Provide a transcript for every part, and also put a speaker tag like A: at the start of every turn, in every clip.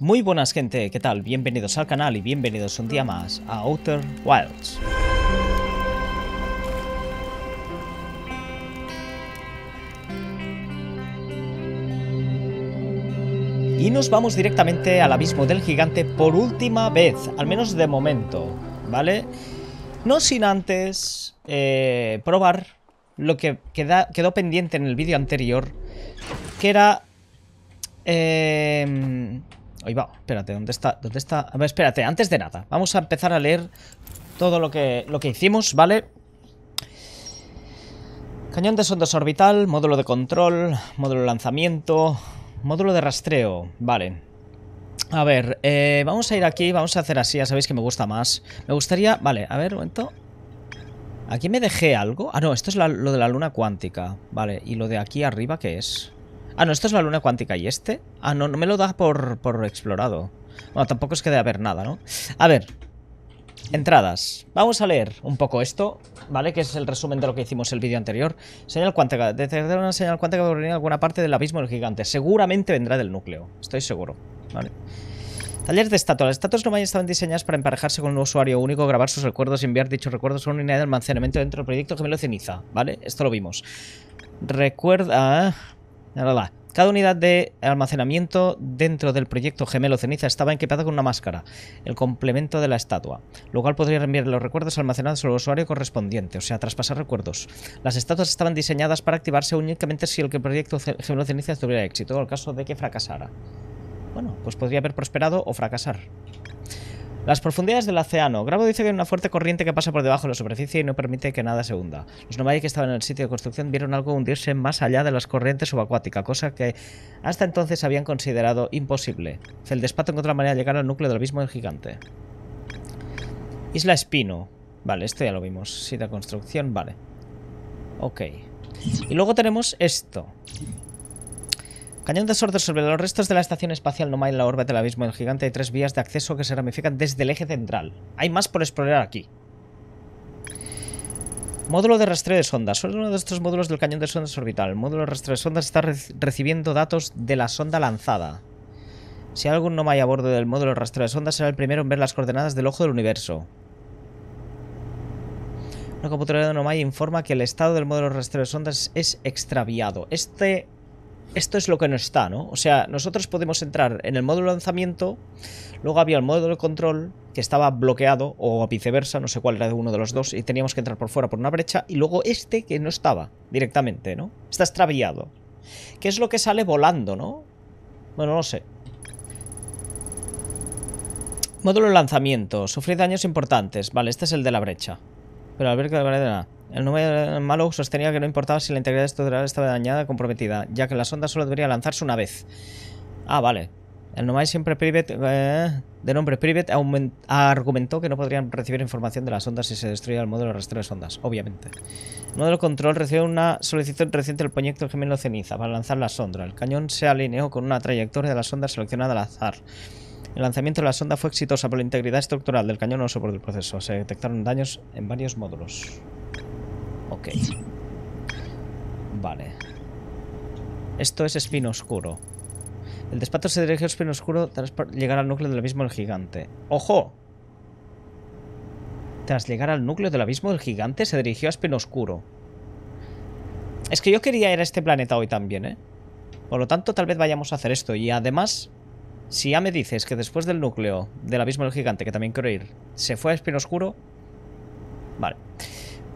A: Muy buenas gente, ¿qué tal? Bienvenidos al canal y bienvenidos un día más a Outer Wilds. Y nos vamos directamente al abismo del gigante por última vez, al menos de momento, ¿vale? No sin antes eh, probar lo que quedó pendiente en el vídeo anterior, que era... Eh, Ahí va, espérate, ¿dónde está? ¿Dónde está? A ver, espérate, antes de nada, vamos a empezar a leer todo lo que, lo que hicimos, ¿vale? Cañón de sondas orbital, módulo de control, módulo de lanzamiento, módulo de rastreo, vale. A ver, eh, vamos a ir aquí, vamos a hacer así, ya sabéis que me gusta más. Me gustaría, vale, a ver, un momento. ¿Aquí me dejé algo? Ah, no, esto es lo de la luna cuántica, vale. ¿Y lo de aquí arriba qué es? Ah, no, esto es la luna cuántica. ¿Y este? Ah, no, no me lo da por, por explorado. Bueno, tampoco es que debe haber nada, ¿no? A ver. Entradas. Vamos a leer un poco esto, ¿vale? Que es el resumen de lo que hicimos el vídeo anterior. Señal cuántica. Detectar una señal cuántica que proviene alguna parte del abismo del gigante. Seguramente vendrá del núcleo. Estoy seguro, ¿vale? Taller de estatuas. Las estatuas no estaban diseñadas para emparejarse con un usuario único, grabar sus recuerdos y enviar dichos recuerdos a una unidad de almacenamiento dentro del proyecto Gemelo Ceniza, ¿vale? Esto lo vimos. Recuerda... Cada unidad de almacenamiento dentro del proyecto Gemelo Ceniza estaba equipada con una máscara, el complemento de la estatua, lo cual podría enviar los recuerdos almacenados al usuario correspondiente, o sea, traspasar recuerdos. Las estatuas estaban diseñadas para activarse únicamente si el proyecto Gemelo Ceniza tuviera éxito, en el caso de que fracasara. Bueno, pues podría haber prosperado o fracasar. Las profundidades del océano. Grabo dice que hay una fuerte corriente que pasa por debajo de la superficie y no permite que nada se hunda. Los nomades que estaban en el sitio de construcción vieron algo hundirse más allá de las corrientes subacuáticas, cosa que hasta entonces habían considerado imposible. Feldespato encontró la manera de llegar al núcleo del abismo del gigante. Isla Espino. Vale, esto ya lo vimos. Sitio de construcción, vale. Ok. Y luego tenemos esto. Cañón de sordos sobre los restos de la estación espacial Nomai en la órbita del abismo del gigante hay tres vías de acceso que se ramifican desde el eje central. Hay más por explorar aquí. Módulo de rastreo de sondas. Solo uno de estos módulos del cañón de sondas orbital. El módulo de rastreo de sondas está recibiendo datos de la sonda lanzada. Si hay algún Nomai a bordo del módulo de rastreo de sondas, será el primero en ver las coordenadas del ojo del universo. Una computadora de Nomai informa que el estado del módulo de rastreo de sondas es extraviado. Este esto es lo que no está, ¿no? O sea, nosotros podemos entrar en el módulo de lanzamiento, luego había el módulo de control que estaba bloqueado, o viceversa, no sé cuál era de uno de los dos, y teníamos que entrar por fuera por una brecha, y luego este que no estaba directamente, ¿no? Está extraviado. ¿Qué es lo que sale volando, no? Bueno, no sé. Módulo de lanzamiento. Sufrir daños importantes. Vale, este es el de la brecha. Pero al ver que la nada. El número malo sostenía que no importaba si la integridad estructural estaba dañada o comprometida, ya que la sonda solo debería lanzarse una vez. Ah, vale. El Nomai siempre Privet, eh, de nombre Privet, argumentó que no podrían recibir información de la sonda si se destruía el módulo de rastreo de sondas, obviamente. El módulo control recibió una solicitud reciente del proyecto gemelo Ceniza para lanzar la sonda. El cañón se alineó con una trayectoria de la sonda seleccionada al azar. El lanzamiento de la sonda fue exitoso por la integridad estructural del cañón no soportó el proceso. Se detectaron daños en varios módulos. Ok. Vale. Esto es espino oscuro. El despacho se dirigió a espino oscuro tras llegar al núcleo del abismo del gigante. ¡Ojo! Tras llegar al núcleo del abismo del gigante se dirigió a espino oscuro. Es que yo quería ir a este planeta hoy también, ¿eh? Por lo tanto, tal vez vayamos a hacer esto. Y además, si ya me dices que después del núcleo del abismo del gigante, que también quiero ir, se fue a espino oscuro... Vale.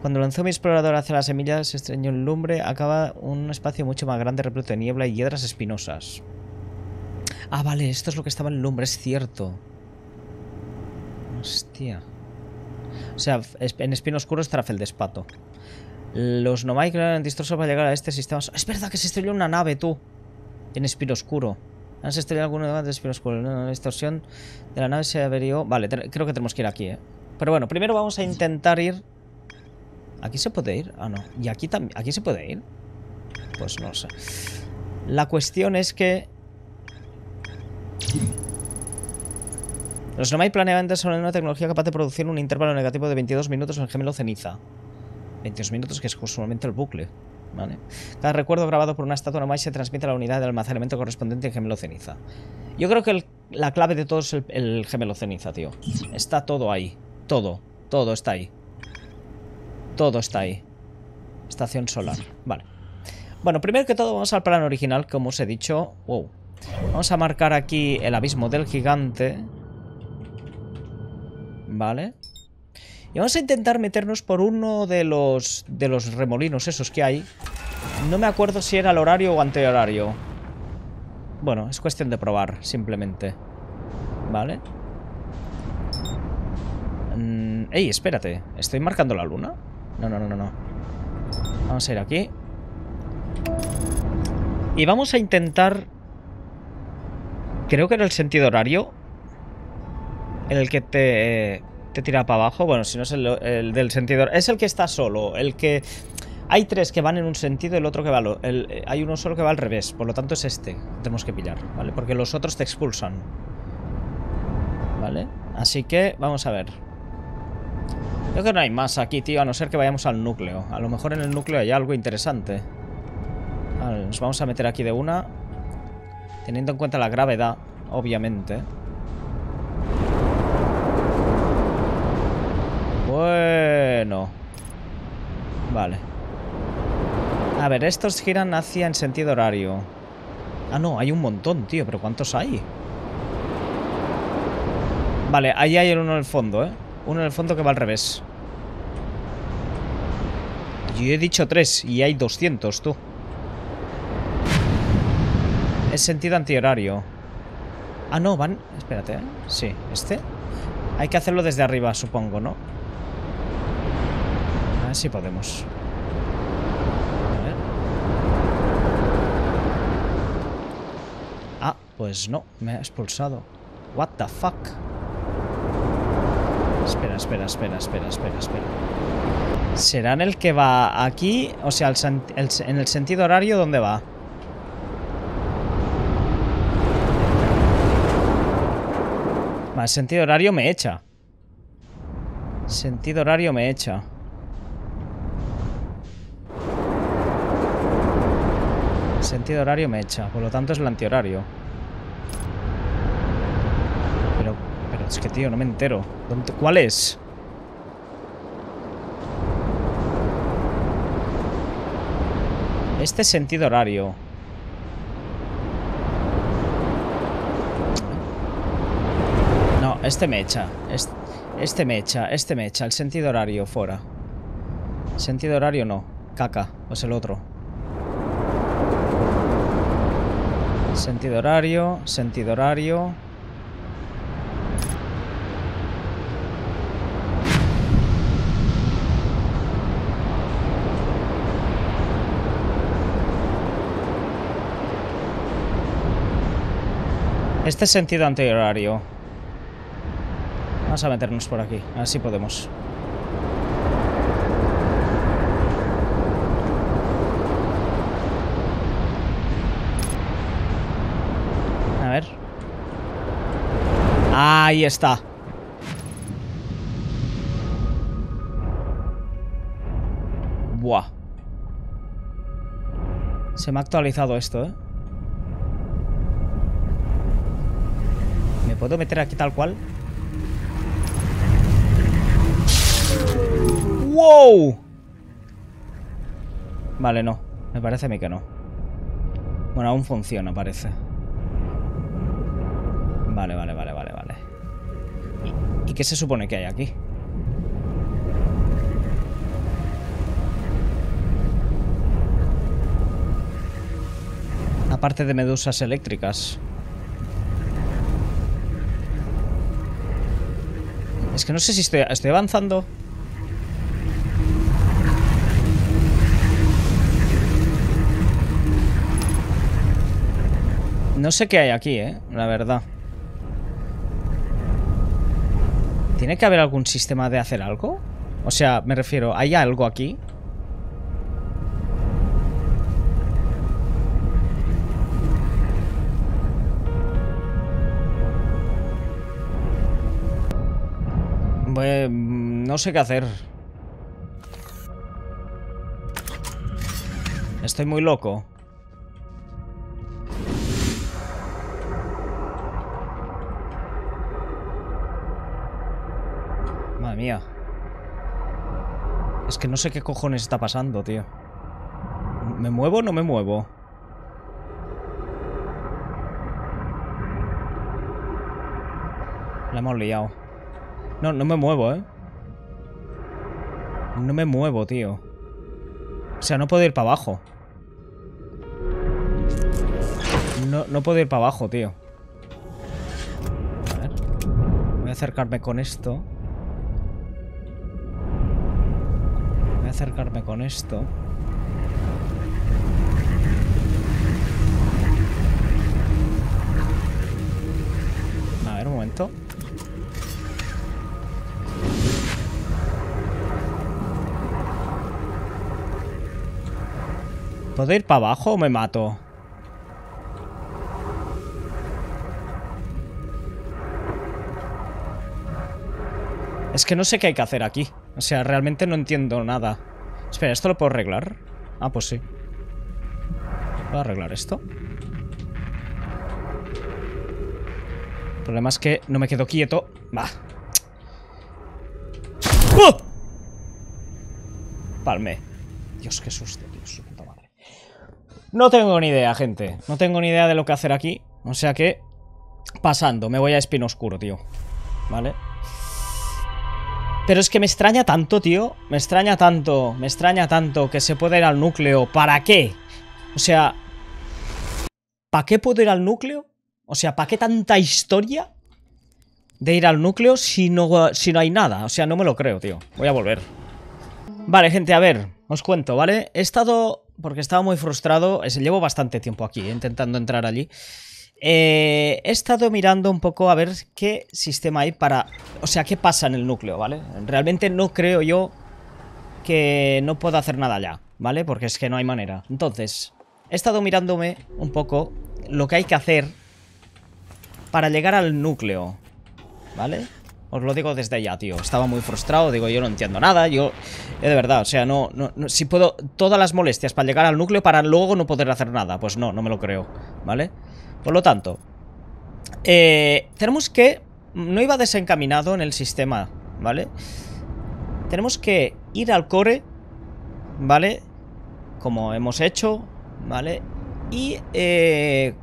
A: Cuando lanzó mi explorador hacia las semillas, se estreñó el lumbre, acaba un espacio mucho más grande repleto de niebla y hiedras espinosas. Ah, vale, esto es lo que estaba en el lumbre, es cierto. Hostia. O sea, en espino oscuro estará Feldespato. Los Nomai crearon distrosos para llegar a este sistema. Es verdad que se estrelló una nave, tú. En espino oscuro. ¿Has estrellado alguna nave de espino oscuro? la distorsión de la nave se averió. Vale, creo que tenemos que ir aquí, ¿eh? Pero bueno, primero vamos a intentar ir ¿Aquí se puede ir? Ah, no. ¿Y aquí también? ¿Aquí se puede ir? Pues no sé. La cuestión es que... Los Nomai planeaban desarrollar una tecnología capaz de producir un intervalo negativo de 22 minutos en el gemelo ceniza. 22 minutos que es usualmente el bucle. Cada recuerdo grabado por una estatua Nomai se transmite a la unidad de almacenamiento correspondiente en gemelo ceniza. Yo creo que la clave de todo es el, el gemelo ceniza, tío. Está todo ahí. Todo. Todo está ahí. Todo está ahí. Estación solar. Vale. Bueno, primero que todo vamos al plan original, como os he dicho. Wow. Vamos a marcar aquí el abismo del gigante. Vale. Y vamos a intentar meternos por uno de los, de los remolinos esos que hay. No me acuerdo si era el horario o antehorario. Bueno, es cuestión de probar, simplemente. Vale. Mm, ey, espérate. ¿Estoy marcando la luna? No, no, no, no, no. Vamos a ir aquí. Y vamos a intentar... Creo que era el sentido horario. En el que te, te tira para abajo. Bueno, si no es el, el del sentido... Es el que está solo. El que... Hay tres que van en un sentido el otro que va... El, eh, hay uno solo que va al revés. Por lo tanto es este. Tenemos que pillar, ¿vale? Porque los otros te expulsan. ¿Vale? Así que vamos a ver. Creo que no hay más aquí, tío, a no ser que vayamos al núcleo. A lo mejor en el núcleo hay algo interesante. Vale, nos vamos a meter aquí de una. Teniendo en cuenta la gravedad, obviamente. Bueno. Vale. A ver, estos giran hacia en sentido horario. Ah, no, hay un montón, tío. ¿Pero cuántos hay? Vale, ahí hay uno en el fondo, ¿eh? Uno en el fondo que va al revés. Yo he dicho tres y hay 200, tú. Es sentido antihorario. Ah, no, van... Espérate, ¿eh? Sí, ¿este? Hay que hacerlo desde arriba, supongo, ¿no? Si podemos. Ah, pues no, me ha expulsado. What the fuck? Espera, espera, espera, espera, espera, espera. ¿Será en el que va aquí? O sea, en el sentido horario, ¿dónde va? Vale, sentido horario me echa. Sentido horario me echa. Sentido horario me echa. Por lo tanto es el antihorario. Pero, pero es que, tío, no me entero. ¿Dónde, ¿Cuál es? Este sentido horario. No, este me echa. Este, este me echa, este me echa. El sentido horario fuera. Sentido horario no. Caca, pues el otro. Sentido horario, sentido horario. Este sentido antihorario. Vamos a meternos por aquí. A ver si podemos. A ver. Ahí está. Buah. Se me ha actualizado esto, ¿eh? ¿Me puedo meter aquí tal cual? ¡Wow! Vale, no. Me parece a mí que no. Bueno, aún funciona, parece. Vale, vale, vale. ¿Y, ¿Y qué se supone que hay aquí? Aparte de medusas eléctricas. Es que no sé si estoy avanzando. No sé qué hay aquí, eh, la verdad. ¿Tiene que haber algún sistema de hacer algo? O sea, me refiero, ¿hay algo aquí? Pues, no sé qué hacer. Estoy muy loco. Es que no sé qué cojones está pasando, tío. ¿Me muevo o no me muevo? La hemos liado. No, no me muevo, ¿eh? No me muevo, tío. O sea, no puedo ir para abajo. No, no puedo ir para abajo, tío. A ver. Voy a acercarme con esto. Acercarme con esto. A ver, un momento. ¿Puedo ir para abajo o me mato? Es que no sé qué hay que hacer aquí. O sea, realmente no entiendo nada. Espera, ¿esto lo puedo arreglar? Ah, pues sí. ¿Puedo arreglar esto? El problema es que no me quedo quieto. Va. ¡Oh! Dios, qué susto, tío. Su puta madre. No tengo ni idea, gente. No tengo ni idea de lo que hacer aquí. O sea que... Pasando. Me voy a espino oscuro, tío. ¿Vale? Pero es que me extraña tanto, tío. Me extraña tanto, me extraña tanto que se pueda ir al núcleo. ¿Para qué? O sea... ¿Para qué puedo ir al núcleo? O sea, ¿para qué tanta historia de ir al núcleo si no, si no hay nada? O sea, no me lo creo, tío. Voy a volver. Vale, gente, a ver, os cuento, ¿vale? He estado, porque estaba muy frustrado, llevo bastante tiempo aquí, eh, intentando entrar allí. Eh, he estado mirando un poco a ver qué sistema hay para... O sea, qué pasa en el núcleo, ¿vale? Realmente no creo yo que no pueda hacer nada ya, ¿vale? Porque es que no hay manera. Entonces, he estado mirándome un poco lo que hay que hacer para llegar al núcleo, ¿vale? Os lo digo desde ya, tío. Estaba muy frustrado, digo, yo no entiendo nada, yo... eh, de verdad, o sea, no, no, no- Si puedo... Todas las molestias para llegar al núcleo para luego no poder hacer nada. Pues no, no me lo creo, ¿vale? Por lo tanto... eh, tenemos que... No iba desencaminado en el sistema, ¿vale? Tenemos que ir al core, ¿vale? Como hemos hecho, ¿vale? Y... eh,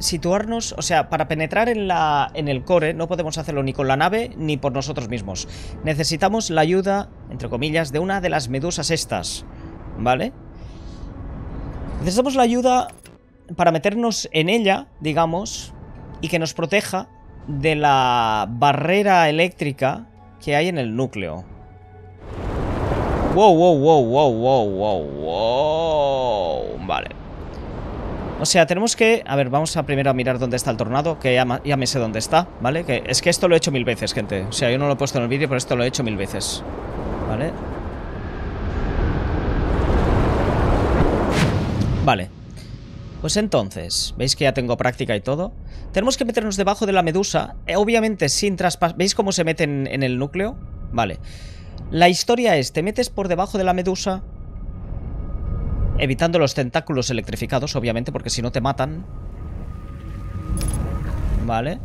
A: situarnos, o sea, para penetrar en, la, en el core no podemos hacerlo ni con la nave ni por nosotros mismos. Necesitamos la ayuda, entre comillas, de una de las medusas estas, ¿vale? Necesitamos la ayuda para meternos en ella, digamos, y que nos proteja de la barrera eléctrica que hay en el núcleo. Wow, wow, wow, wow, wow, wow, wow. Vale. O sea, tenemos que... A ver, vamos a primero a mirar dónde está el tornado, que ya, me sé dónde está, ¿vale? Que es que esto lo he hecho mil veces, gente. O sea, yo no lo he puesto en el vídeo, pero esto lo he hecho mil veces. ¿Vale? Vale. Pues entonces, veis que ya tengo práctica y todo. Tenemos que meternos debajo de la medusa, eh, obviamente sin traspasar... ¿Veis cómo se mete en, en el núcleo? Vale. La historia es, te metes por debajo de la medusa, evitando los tentáculos electrificados, obviamente, porque si no te matan. Vale.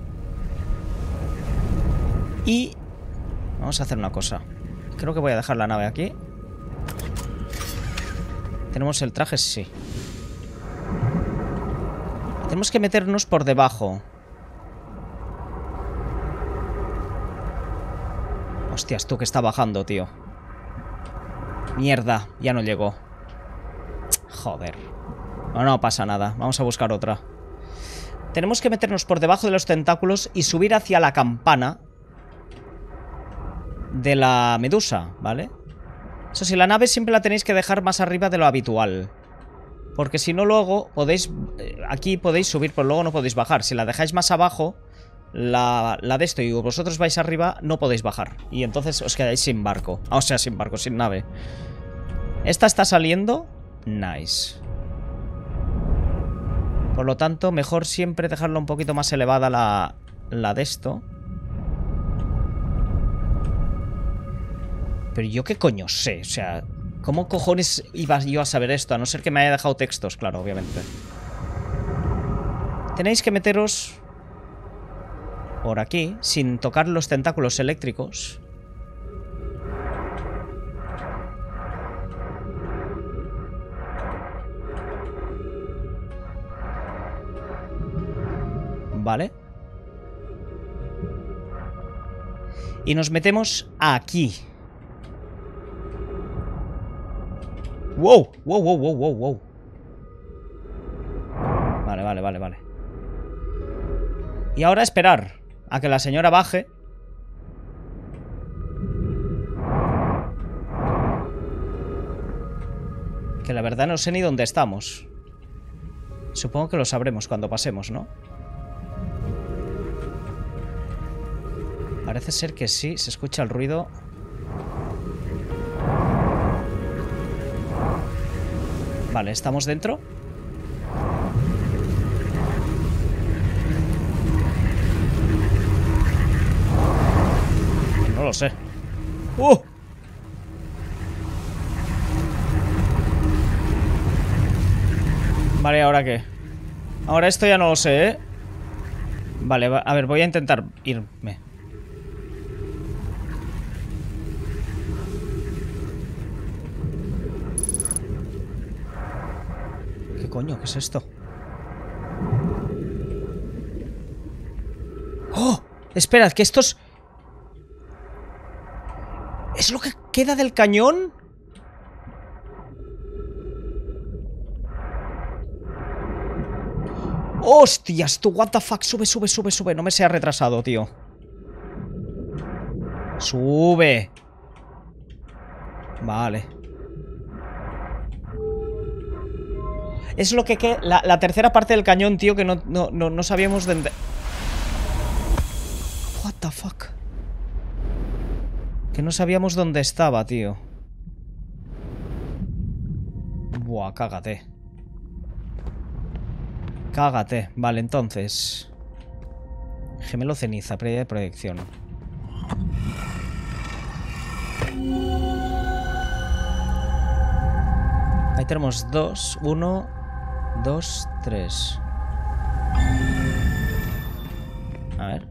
A: Y... Vamos a hacer una cosa. Creo que voy a dejar la nave aquí. ¿Tenemos el traje? Sí. Tenemos que meternos por debajo. Hostias, tú que está bajando, tío. Mierda, ya no llegó. Joder. No, no pasa nada. Vamos a buscar otra. Tenemos que meternos por debajo de los tentáculos y subir hacia la campana de la medusa, ¿vale? Eso sí, la nave siempre la tenéis que dejar más arriba de lo habitual. Porque si no luego podéis... eh, Aquí podéis subir, pero luego no podéis bajar. Si la dejáis más abajo, la, la de esto y vosotros vais arriba, no podéis bajar. Y entonces os quedáis sin barco. Ah, O sea, sin barco, sin nave. Esta está saliendo. Nice. Por lo tanto, mejor siempre dejarla un poquito más elevada la, la de esto. Pero yo qué coño sé, o sea, ¿Cómo cojones iba yo a saber esto? A no ser que me haya dejado textos, claro, obviamente. Tenéis que meteros por aquí, sin tocar los tentáculos eléctricos. Vale. Y nos metemos aquí. ¡Wow! ¡Wow, wow, wow, wow, wow! Vale, vale, vale, vale. Y ahora esperar a que la señora baje. Que la verdad no sé ni dónde estamos. Supongo que lo sabremos cuando pasemos, ¿no? Parece ser que sí, se escucha el ruido. Vale, ¿estamos dentro? No lo sé. ¡Uh! Vale, ¿ahora qué? Ahora esto ya no lo sé, ¿eh? Vale, a ver, voy a intentar irme. ¿Qué coño? ¿Qué es esto? ¡Oh! Esperad, que estos... ¿Es lo que queda del cañón? ¡Hostias! Tú, what the fuck. Sube, sube, sube, sube. No me sea retrasado, tío. Sube. Vale. Es lo que... que la, tercera parte del cañón, tío, que no, no, no, no sabíamos de... What the fuck. Que no sabíamos dónde estaba, tío. Buah, cágate. Cágate. Vale, entonces. Gemelo ceniza, previa de proyección. Ahí tenemos dos. Uno, dos, tres. A ver.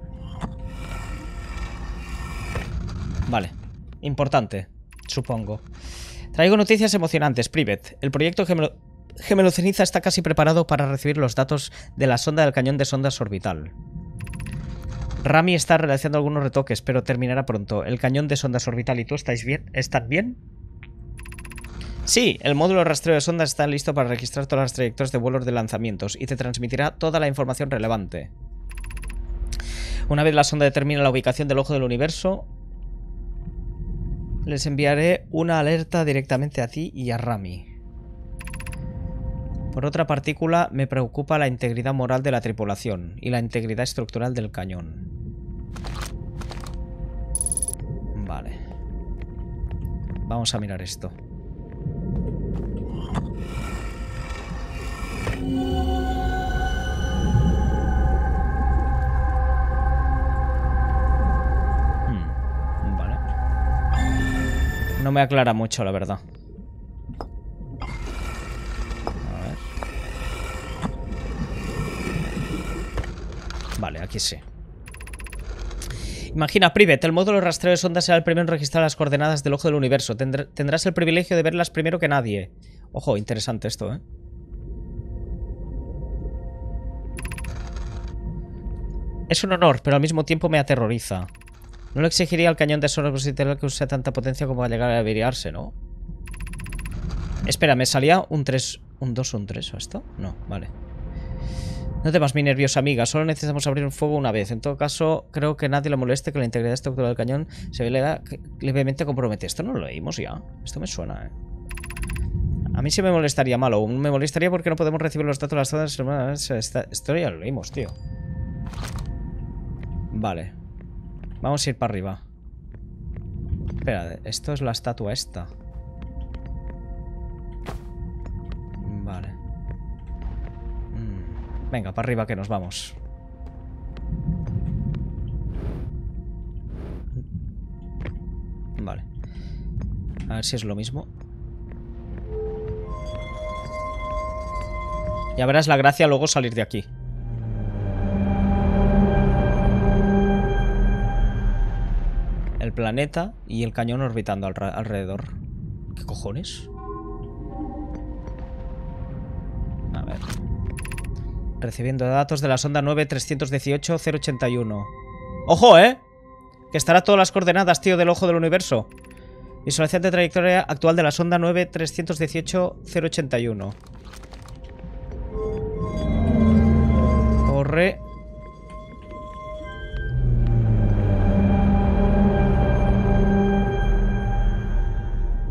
A: Vale. Importante, supongo. Traigo noticias emocionantes, Privet. El proyecto Gemelo... Gemelo Ceniza está casi preparado para recibir los datos de la sonda del cañón de sondas orbital. Rami está realizando algunos retoques, pero terminará pronto. ¿El cañón de sondas orbital y tú estáis bien? ¿Están bien? Sí, el módulo rastreo de sondas está listo para registrar todas las trayectorias de vuelos de lanzamientos y te transmitirá toda la información relevante. Una vez la sonda determine la ubicación del ojo del universo, les enviaré una alerta directamente a ti y a Rami. Por otra partícula, me preocupa la integridad moral de la tripulación y la integridad estructural del cañón. Vale. Vamos a mirar esto. Hmm, vale. No me aclara mucho, la verdad. Vale, aquí sí. Imagina, Privet, el módulo rastreo de sondas será el primero en registrar las coordenadas del ojo del universo. tendrás el privilegio de verlas primero que nadie. Ojo, interesante esto, ¿eh? Es un honor, pero al mismo tiempo me aterroriza. No le exigiría al cañón de sondas que use tanta potencia como a llegar a averiarse, ¿no? Espera, ¿me salía un 3, un 2 o un 3 o esto? No, vale. No temas mi nerviosa amiga, solo necesitamos abrir un fuego una vez. En todo caso, creo que nadie le moleste que la integridad estructural del cañón se vea levemente compromete. Esto no lo leímos ya. Esto me suena, ¿eh? A mí sí me molestaría malo. Me molestaría porque no podemos recibir los datos de las zonas. Esto ya lo leímos, tío. Vale. Vamos a ir para arriba. Espera, esto es la estatua esta. Venga, para arriba que nos vamos. Vale. A ver si es lo mismo. Ya verás la gracia luego salir de aquí. El planeta y el cañón orbitando alrededor. ¿Qué cojones? A ver. Recibiendo datos de la sonda 9318-081. ¡Ojo, eh! Que estará todas las coordenadas, tío, del ojo del universo. Visualización de trayectoria actual de la sonda 9318081. Corre.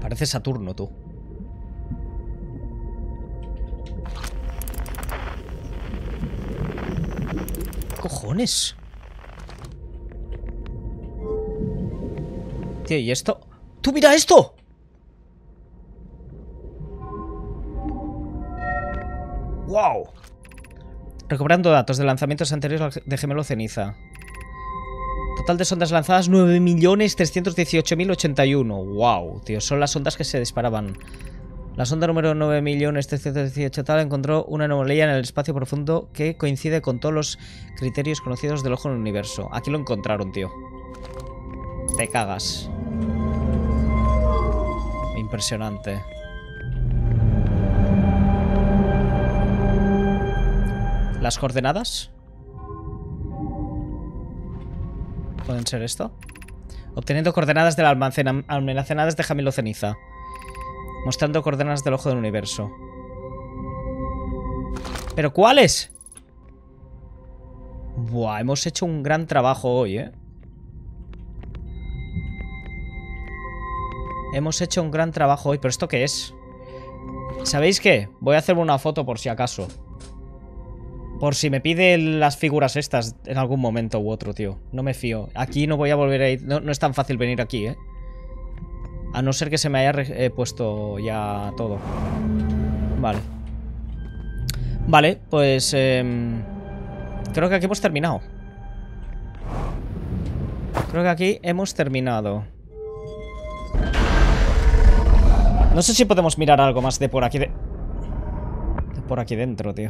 A: Parece Saturno, tú. Tío, ¿y esto? ¡Tú mira esto! ¡Wow! Recuperando datos de lanzamientos anteriores de Gemelo Ceniza. Total de sondas lanzadas 9.318.081. ¡Wow! Tío, son las ondas que se disparaban. La sonda número 9.318 tal encontró una anomalía en el espacio profundo que coincide con todos los criterios conocidos del ojo en el universo. Aquí lo encontraron, tío. Te cagas. Impresionante. ¿Las coordenadas? ¿Pueden ser esto? Obteniendo coordenadas del almacén almacenadas de Jamilo Ceniza. Mostrando coordenadas del ojo del universo. ¿Pero cuáles? Buah, hemos hecho un gran trabajo hoy, ¿eh? Hemos hecho un gran trabajo hoy. ¿Pero esto qué es? ¿Sabéis qué? Voy a hacerme una foto por si acaso. Por si me pide las figuras estas en algún momento u otro, tío. No me fío. Aquí no voy a volver a ir. No, es tan fácil venir aquí, ¿eh? A no ser que se me haya eh, puesto ya todo. Vale. Vale, pues... Em, creo que aquí hemos terminado. Creo que aquí hemos terminado. No sé si podemos mirar algo más de por aquí de... de por aquí dentro, tío.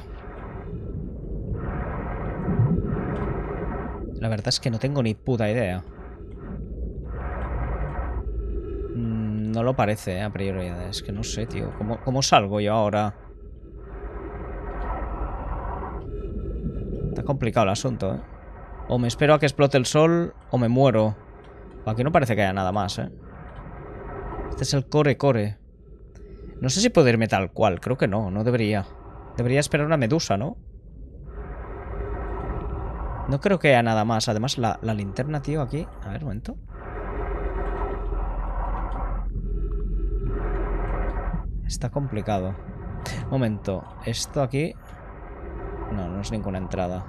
A: La verdad es que no tengo ni puta idea. Mm, no lo parece, eh, a priori. Es que no sé, tío. ¿Cómo, ¿Cómo salgo yo ahora? Está complicado el asunto, ¿eh? O me espero a que explote el sol o me muero. Aquí no parece que haya nada más, ¿eh? Este es el core-core. No sé si puedo irme tal cual. Creo que no, no debería. Debería esperar una medusa, ¿no? No creo que haya nada más. Además, la, linterna, tío, aquí... A ver, un momento. Está complicado. Momento. Esto aquí... No, no es ninguna entrada.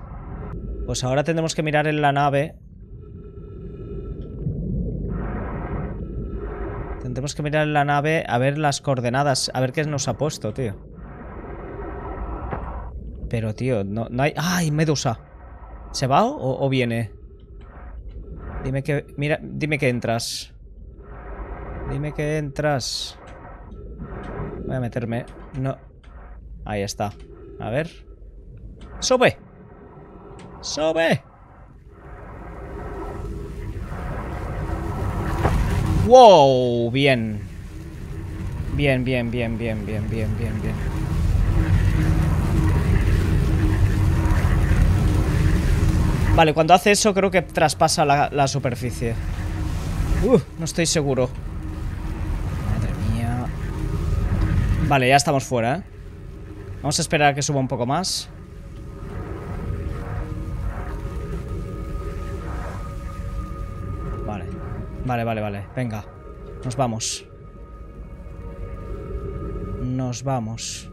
A: Pues ahora tendremos que mirar en la nave. Tendremos que mirar en la nave a ver las coordenadas. A ver qué nos ha puesto, tío. Pero, tío, no, no hay... ¡Ay, Medusa! ¿Se va o, viene? Dime que... Mira, dime que entras. Dime que entras. Voy a meterme. No. Ahí está. A ver. ¡Sube! ¡Sube! ¡Wow! Bien. Bien, bien, bien, bien, bien, bien, bien, bien. Vale, cuando hace eso creo que traspasa la, superficie. Uh, no estoy seguro. Madre mía. Vale, ya estamos fuera, ¿eh? Vamos a esperar a que suba un poco más. Vale. Vale, vale, vale. Venga. Nos vamos. Nos vamos.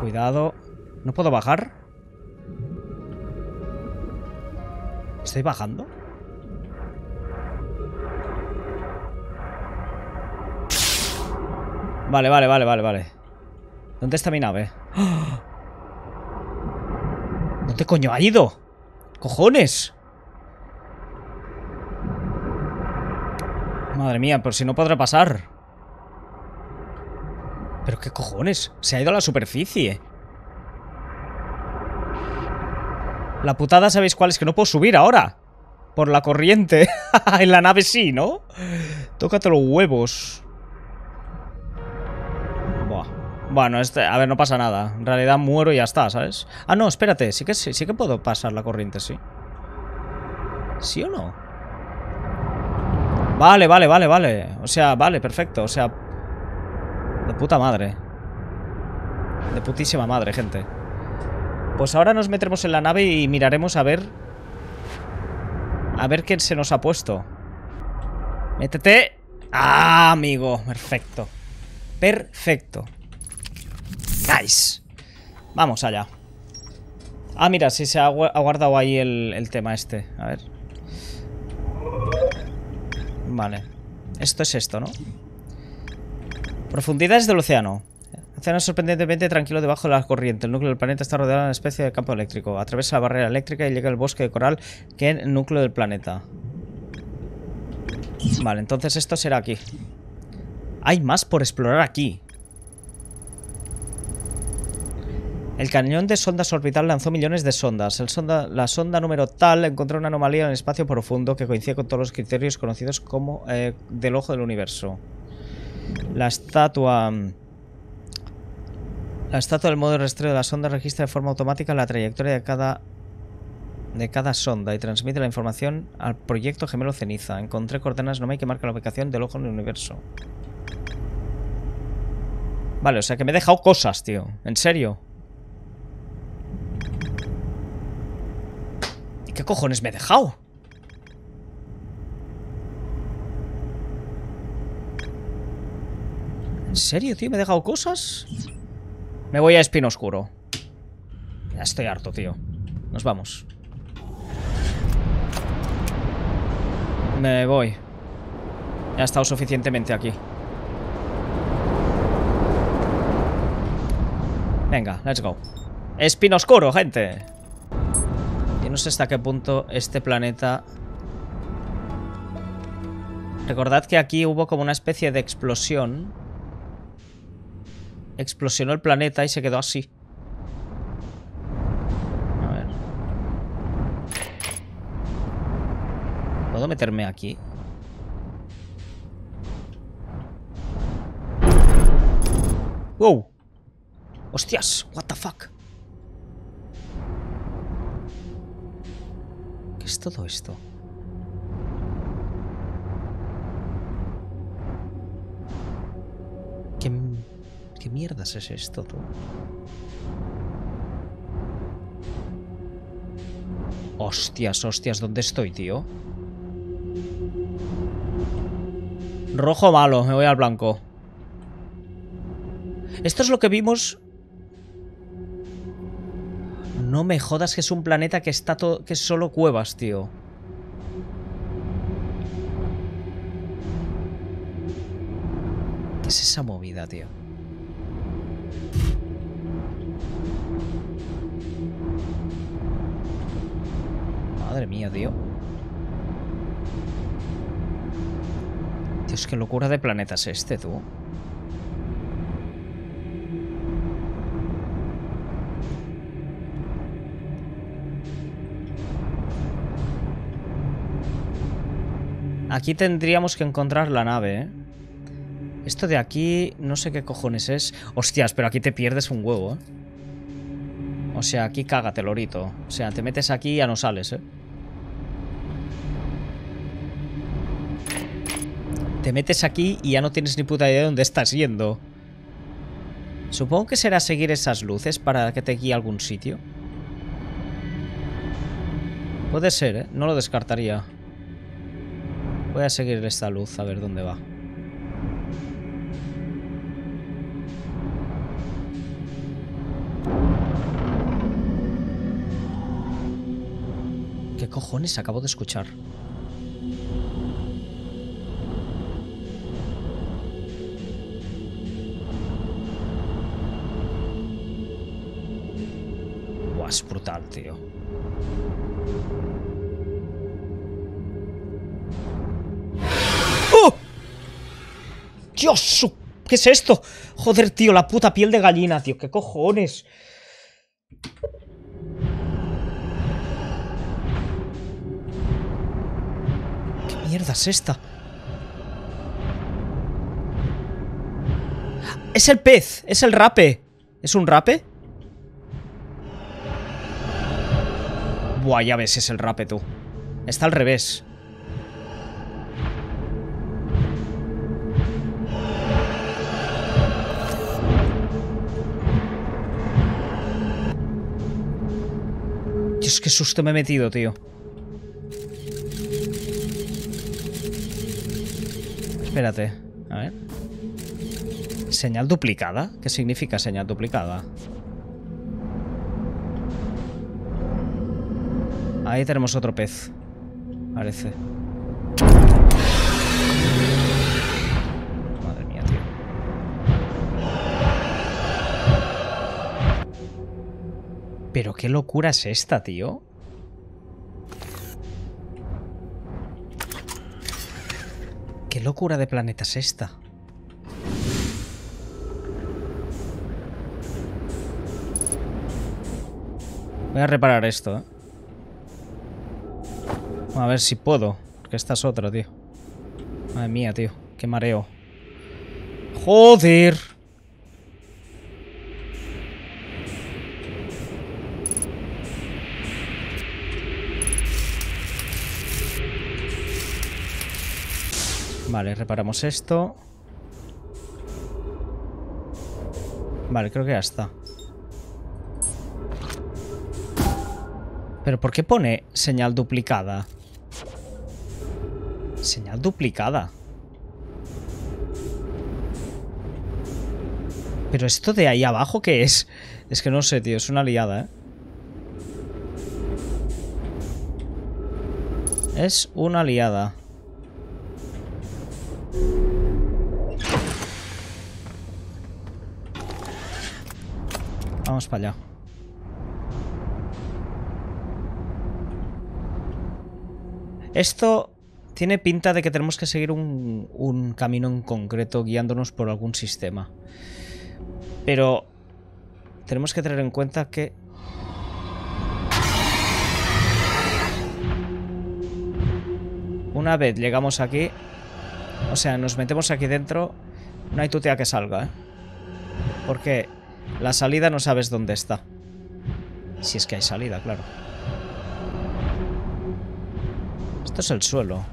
A: Cuidado. ¿No puedo bajar? ¿Estoy bajando? Vale, vale, vale, vale, vale. ¿Dónde está mi nave? ¿Dónde coño ha ido? ¡Cojones! Madre mía, por si no podrá pasar. ¿Pero qué cojones? Se ha ido a la superficie. La putada, ¿sabéis cuál es? Que no puedo subir ahora. Por la corriente. en la nave sí, ¿no? Tócate los huevos. Bueno, este, a ver, no pasa nada. En realidad muero y ya está, ¿sabes? Ah, no, espérate. Sí que, sí, sí que puedo pasar la corriente, sí. ¿Sí o no? Vale, vale, vale, vale. O sea, vale, perfecto. O sea... De puta madre. De putísima madre, gente. Pues ahora nos meteremos en la nave y miraremos a ver... A ver quién se nos ha puesto. Métete. Ah, amigo. Perfecto. Perfecto. Nice. Vamos allá. Ah, mira, sí se ha guardado ahí el, el tema este. A ver. Vale. Esto es esto, ¿no? Profundidades del océano. Océano sorprendentemente tranquilo debajo de la corriente. El núcleo del planeta está rodeado de una especie de campo eléctrico. Atraviesa la barrera eléctrica y llega al bosque de coral que es el núcleo del planeta. Vale, entonces esto será aquí. Hay más por explorar aquí. El cañón de sondas orbital lanzó millones de sondas. La sonda número tal encontró una anomalía en el espacio profundo que coincide con todos los criterios conocidos como eh, del ojo del universo. La estatua... La estatua del modo rastreo de la sonda registra de forma automática la trayectoria de cada de cada sonda y transmite la información al proyecto gemelo Ceniza. Encontré coordenadas no hay que marca la ubicación del ojo en el universo. Vale, o sea que me he dejado cosas, tío. ¿En serio? ¿Y qué cojones me he dejado? ¿En serio, tío? ¿Me he dejado cosas? Me voy a Espino Oscuro. Ya estoy harto, tío. Nos vamos. Me voy. Ya he estado suficientemente aquí. Venga, let's go. Espino Oscuro, gente. No sé hasta qué punto este planeta... Recordad que aquí hubo como una especie de explosión explosionó el planeta y se quedó así. A ver. ¿Puedo meterme aquí? ¡Wow! ¡Hostias! ¿What the fuck? ¿Qué es todo esto? ¿Qué ¿Qué mierdas es esto, tú? Hostias, hostias, ¿dónde estoy, tío? Rojo malo, me voy al blanco. Esto es lo que vimos... No me jodas que es un planeta que está todo... que es solo cuevas, tío. ¿Qué es esa movida, tío? Madre mía, tío. Dios, qué locura de planeta es este, tú. Aquí tendríamos que encontrar la nave, ¿eh? Esto de aquí, no sé qué cojones es. Hostias, pero aquí te pierdes un huevo, ¿eh? O sea, aquí cágate, lorito. O sea, te metes aquí y ya no sales, ¿eh? Te metes aquí y ya no tienes ni puta idea de dónde estás yendo. Supongo que será seguir esas luces para que te guíe a algún sitio. Puede ser, ¿eh? No lo descartaría. Voy a seguir esta luz a ver dónde va. ¿Qué cojones acabo de escuchar? es brutal, tío. ¡Dios! ¿Qué es esto? Joder, tío, la puta piel de gallina, tío. ¿Qué cojones? ¿Qué mierda es esta? Es el pez, es el rape. ¿Es un rape? Buah, ya ves, es el rape, tú. Está al revés. Qué susto me he metido, tío. Espérate. A ver. ¿Señal duplicada? ¿Qué significa señal duplicada? Ahí tenemos otro pez. Parece. Pero qué locura es esta, tío. ¿Qué locura de planeta es esta? Voy a reparar esto, ¿eh? A ver si puedo. Porque esta es otra, tío. Madre mía, tío. Qué mareo. ¡Joder! Vale, reparamos esto. Vale, creo que ya está. ¿Pero por qué pone señal duplicada? Señal duplicada. ¿Pero esto de ahí abajo qué es? Es que no sé, tío. Es una liada, ¿eh? Es una liada. Vamos para allá. Esto tiene pinta de que tenemos que seguir un, un, camino en concreto guiándonos por algún sistema. Pero tenemos que tener en cuenta que... Una vez llegamos aquí... O sea, nos metemos aquí dentro... No hay tutea que salga, ¿eh? Porque la salida no sabes dónde está. Si es que hay salida, claro. Esto es el suelo.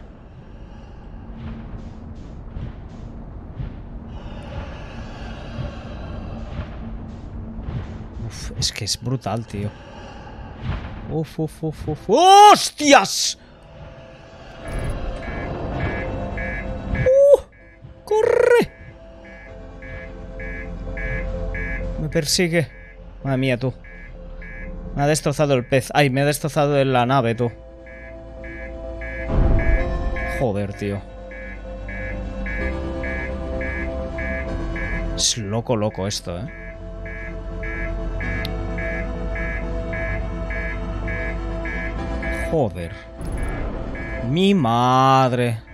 A: Uf, es que es brutal, tío. Uf, uf, uf, uf. ¡Hostias! Persigue. Madre mía, tú. Me ha destrozado el pez. Ay, me ha destrozado la nave, tú. Joder, tío. Es loco, loco esto, ¿eh? Joder. Mi madre.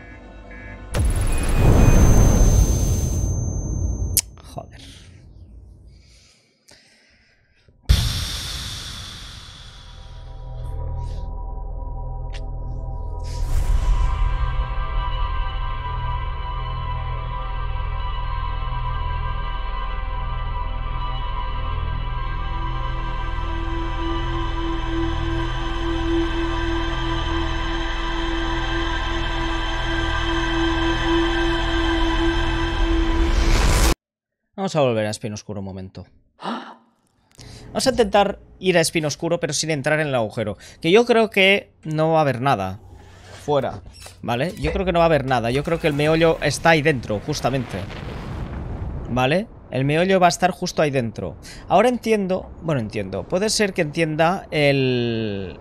A: Vamos a volver a Espino Oscuro un momento. Vamos a intentar ir a Espino Oscuro, pero sin entrar en el agujero. Que yo creo que no va a haber nada. Fuera, ¿vale? Yo creo que no va a haber nada. Yo creo que el meollo está ahí dentro, justamente. ¿Vale? El meollo va a estar justo ahí dentro. Ahora entiendo... Bueno, entiendo. Puede ser que entienda el...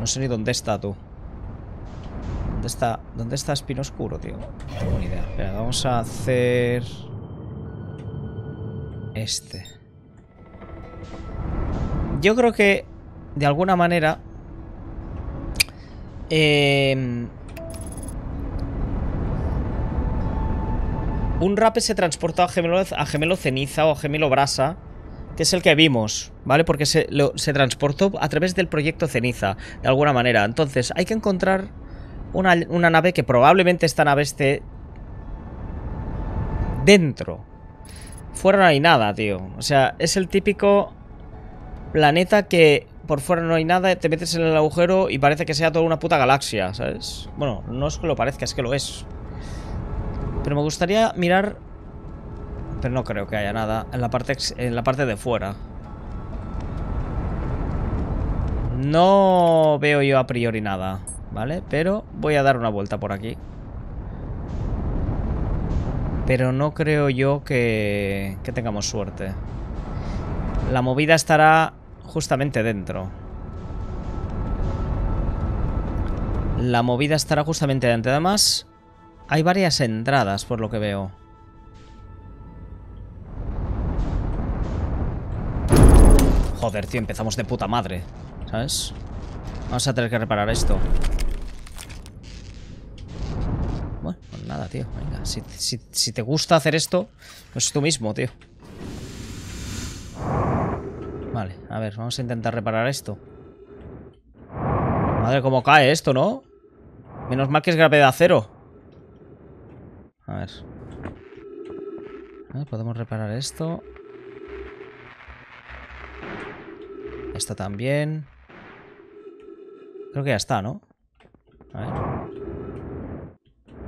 A: No sé ni dónde está tú. ¿Dónde está, ¿Dónde está Espino Oscuro, tío? No tengo ni idea. Espera, vamos a hacer... Este. Yo creo que, de alguna manera... Eh, un rape se transportó a gemelo, a gemelo ceniza o a gemelo brasa, que es el que vimos, ¿vale? Porque se, lo, se transportó a través del proyecto ceniza, de alguna manera. Entonces, hay que encontrar una, una nave que probablemente esta nave esté dentro Fuera no hay nada, tío. O sea, es el típico planeta que por fuera no hay nada, te metes en el agujero y parece que sea toda una puta galaxia, ¿sabes? Bueno, no es que lo parezca, es que lo es. Pero me gustaría mirar... Pero no creo que haya nada en la parte, en la parte de fuera. No veo yo a priori nada, ¿vale? Pero voy a dar una vuelta por aquí. Pero no creo yo que, tengamos suerte. La movida estará justamente dentro. La movida estará justamente dentro. Además, hay varias entradas por lo que veo. Joder, tío, empezamos de puta madre. ¿Sabes? Vamos a tener que reparar esto. Bueno, pues nada, tío. Venga, si, te gusta hacer esto, pues tú mismo, tío. Vale, a ver, vamos a intentar reparar esto. Madre, cómo cae esto, ¿no? Menos mal que es gravedad cero. A ver. A ver podemos reparar esto. Esto también. Creo que ya está, ¿no? A ver.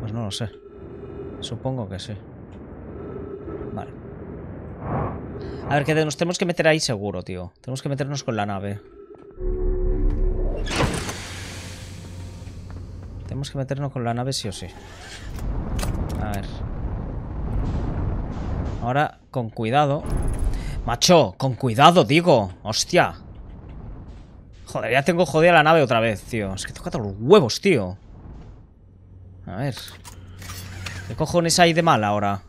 A: Pues no lo sé. Supongo que sí. Vale. A ver, que nos tenemos que meter ahí seguro, tío. Tenemos que meternos con la nave. Tenemos que meternos con la nave sí o sí. A ver. Ahora, con cuidado. Macho, con cuidado, digo. Hostia. Joder, ya tengo jodida la nave otra vez, tío. Es que toca todos los huevos, tío. A ver. ¿Qué cojones hay de mal ahora?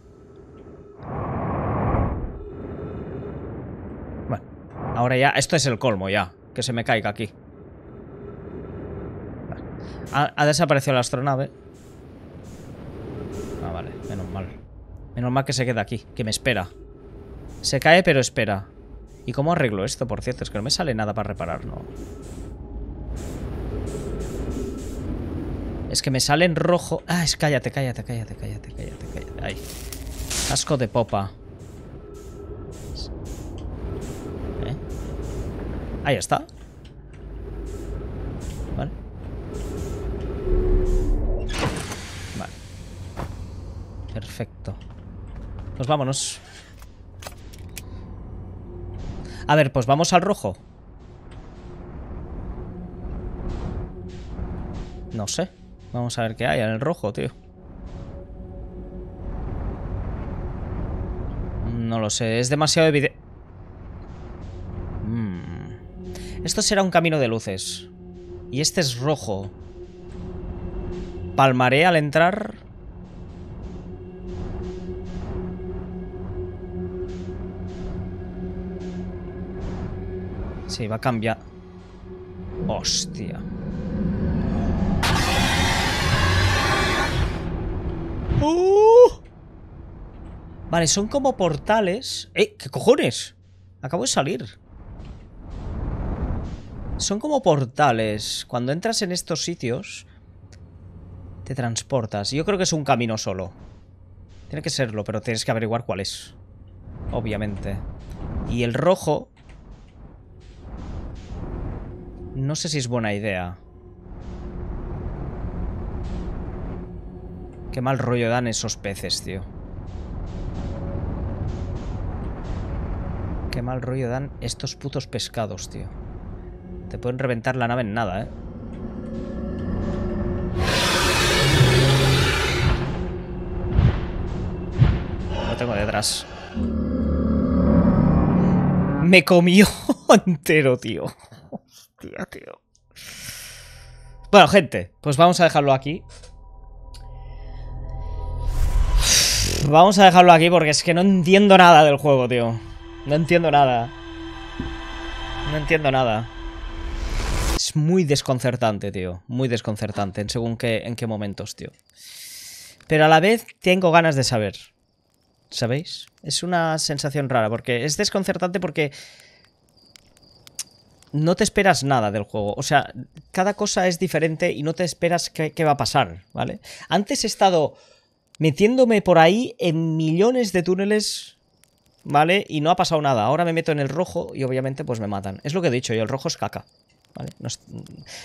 A: Bueno, ahora ya... Esto es el colmo ya. Que se me caiga aquí. Ha, desaparecido la astronave. Ah, vale. Menos mal. Menos mal que se queda aquí. Que me espera. Se cae, pero espera. ¿Y cómo arreglo esto, por cierto? Es que no me sale nada para reparar, ¿no? Es que me sale en rojo... Ah, es cállate, cállate, cállate, cállate, cállate, cállate. Ahí. Casco de popa. ¿Eh? Ahí está. Vale. Vale. Perfecto. Pues vámonos. A ver, pues vamos al rojo. No sé. Vamos a ver qué hay en el rojo, tío. No lo sé, es demasiado evidente. Mm. Esto será un camino de luces. Y este es rojo. Palmaré al entrar... Sí, va a cambiar. Hostia. ¡Uh! Vale, son como portales. ¡Eh! ¿Qué cojones? Acabo de salir. Son como portales. Cuando entras en estos sitios, te transportas. Yo creo que es un camino solo. Tiene que serlo, pero tienes que averiguar cuál es. Obviamente. Y el rojo no sé si es buena idea. Qué mal rollo dan esos peces, tío. Qué mal rollo dan estos putos pescados, tío. Te pueden reventar la nave en nada, ¿eh? Lo tengo detrás. Me comió entero, tío. Bueno, gente, pues vamos a dejarlo aquí. Vamos a dejarlo aquí porque es que no entiendo nada del juego, tío. No entiendo nada. No entiendo nada. Es muy desconcertante, tío. Muy desconcertante en según qué, en qué momentos, tío. Pero a la vez tengo ganas de saber. ¿Sabéis? Es una sensación rara porque es desconcertante porque no te esperas nada del juego. O sea, cada cosa es diferente y no te esperas qué, va a pasar, ¿vale? Antes he estado metiéndome por ahí en millones de túneles ¿vale? Y no ha pasado nada. Ahora me meto en el rojo y obviamente pues me matan. Es lo que he dicho, y el rojo es caca. ¿Vale?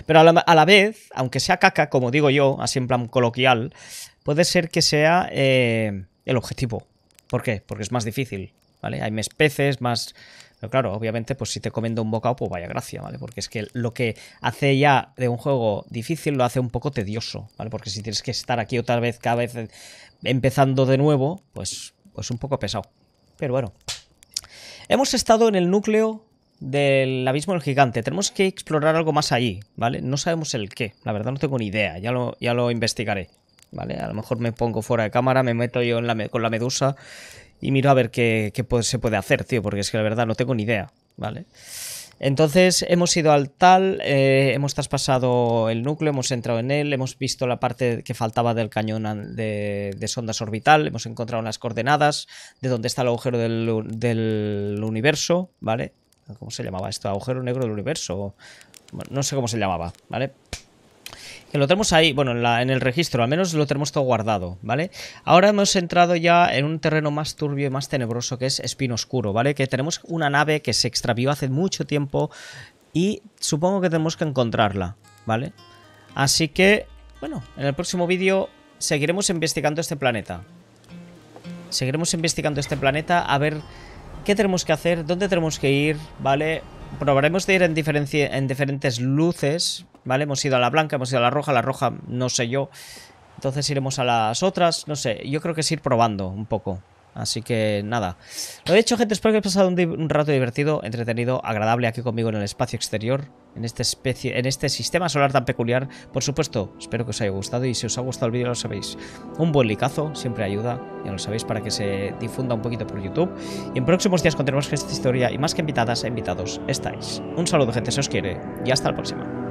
A: Pero a la, vez, aunque sea caca, como digo yo, así en plan coloquial, puede ser que sea eh, el objetivo. ¿Por qué? Porque es más difícil, ¿vale? Hay más peces, más... Pero claro, obviamente, pues si te comiendo un bocado, pues vaya gracia, ¿vale? Porque es que lo que hace ya de un juego difícil lo hace un poco tedioso, ¿vale? Porque si tienes que estar aquí otra vez, cada vez empezando de nuevo, pues, pues un poco pesado. Pero bueno. Hemos estado en el núcleo del abismo del gigante. Tenemos que explorar algo más allí, ¿vale? No sabemos el qué, la verdad no tengo ni idea, ya lo, ya lo investigaré, ¿vale? A lo mejor me pongo fuera de cámara, me meto yo con la medusa y miro a ver qué, se puede hacer, tío, porque es que la verdad no tengo ni idea, ¿vale? Entonces hemos ido al tal, eh, hemos traspasado el núcleo, hemos entrado en él, hemos visto la parte que faltaba del cañón de, sondas orbital, hemos encontrado unas coordenadas de dónde está el agujero del, del universo, ¿vale? ¿Cómo se llamaba esto? Agujero negro del universo. no sé cómo se llamaba, ¿vale? Que lo tenemos ahí, bueno, en, el registro, al menos lo tenemos todo guardado, ¿vale? Ahora hemos entrado ya en un terreno más turbio y más tenebroso que es Espino Oscuro, ¿vale? Que tenemos una nave que se extravió hace mucho tiempo y supongo que tenemos que encontrarla, ¿vale? Así que, bueno, en el próximo vídeo seguiremos investigando este planeta. Seguiremos investigando este planeta a ver qué tenemos que hacer, dónde tenemos que ir, ¿vale? Probaremos de ir en, en diferentes luces, ¿vale? Hemos ido a la blanca, hemos ido a la roja, la roja no sé yo. Entonces iremos a las otras, no sé, yo creo que es ir probando un poco. Así que nada. Lo hecho, gente. Espero que hayáis pasado un, rato divertido, entretenido, agradable aquí conmigo en el espacio exterior. En este, especie, en este sistema solar tan peculiar. Por supuesto, espero que os haya gustado. Y si os ha gustado el vídeo, lo sabéis. Un buen licazo siempre ayuda. Ya lo sabéis para que se difunda un poquito por YouTube. Y en próximos días continuamos con esta historia. Y más que invitadas e invitados, estáis. Un saludo, gente. Se os quiere. Y hasta la próxima.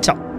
A: Tchau.